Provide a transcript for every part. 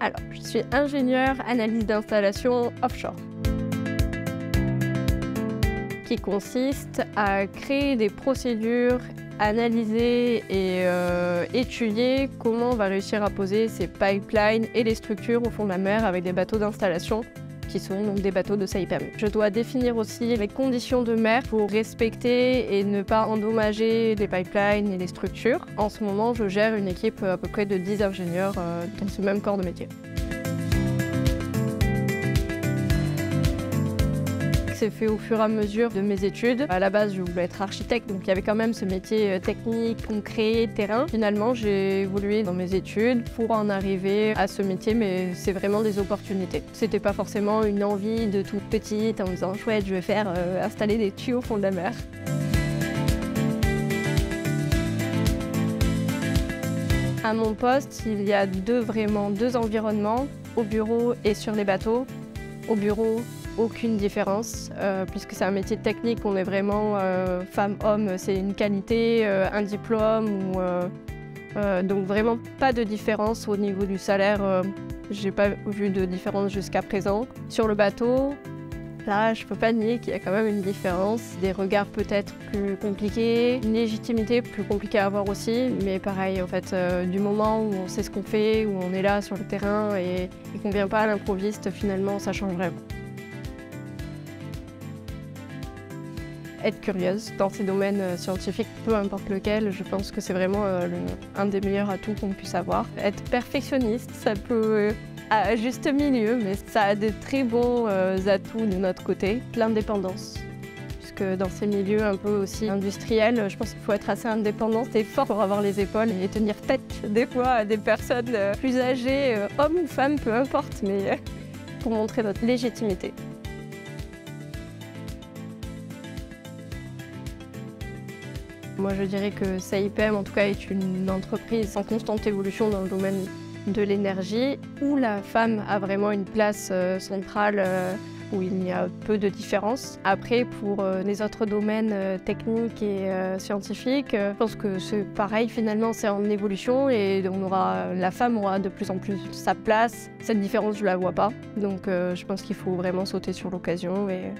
Alors, je suis ingénieure analyse d'installation offshore qui consiste à créer des procédures, analyser et euh, étudier comment on va réussir à poser ces pipelines et les structures au fond de la mer avec des bateaux d'installation qui sont donc des bateaux de SAIPM. Je dois définir aussi les conditions de mer pour respecter et ne pas endommager les pipelines et les structures. En ce moment, je gère une équipe à peu près de 10 ingénieurs euh, dans ce même corps de métier. C'est fait au fur et à mesure de mes études. À la base, je voulais être architecte, donc il y avait quand même ce métier euh, technique, concret, terrain. Finalement, j'ai évolué dans mes études pour en arriver à ce métier, mais c'est vraiment des opportunités. C'était pas forcément une envie de toute petite en me disant chouette, je vais faire euh, installer des tuyaux au fond de la mer. À mon poste, il y a deux, vraiment deux environnements, au bureau et sur les bateaux. Au bureau, aucune différence, euh, puisque c'est un métier technique, on est vraiment euh, femme-homme, c'est une qualité, euh, un diplôme, ou, donc vraiment pas de différence au niveau du salaire. J'ai pas vu de différence jusqu'à présent. Sur le bateau, là, je peux pas nier qu'il y a quand même une différence. Des regards peut-être plus compliqués, une légitimité plus compliquée à avoir aussi, mais pareil, en fait, du moment où on sait ce qu'on fait, où on est là sur le terrain et, et qu'on vient pas à l'improviste, finalement, ça change être curieuse dans ces domaines euh, scientifiques, peu importe lequel, je pense que c'est vraiment euh, un des meilleurs atouts qu'on puisse avoir. Être perfectionniste, ça peut euh, à juste milieu, mais ça a de très bons atouts de notre côté. L'indépendance, puisque dans ces milieux un peu aussi industriels, je pense qu'il faut être assez indépendant et fort pour avoir les épaules et tenir tête des fois à des personnes plus âgées, hommes ou femmes, peu importe, mais pour montrer notre légitimité. Moi, je dirais que CIPM, en tout cas, est une entreprise en constante évolution dans le domaine de l'énergie, où la femme a vraiment une place euh, centrale, euh, où il y a peu de différence. Après, pour euh, les autres domaines techniques et scientifiques, je pense que c'est pareil, finalement, c'est en évolution et on aura, la femme aura de plus en plus sa place. Cette différence, je ne la vois pas. Donc, je pense qu'il faut vraiment sauter sur l'occasion et,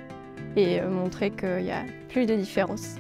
et montrer qu'il n'y a plus de différence.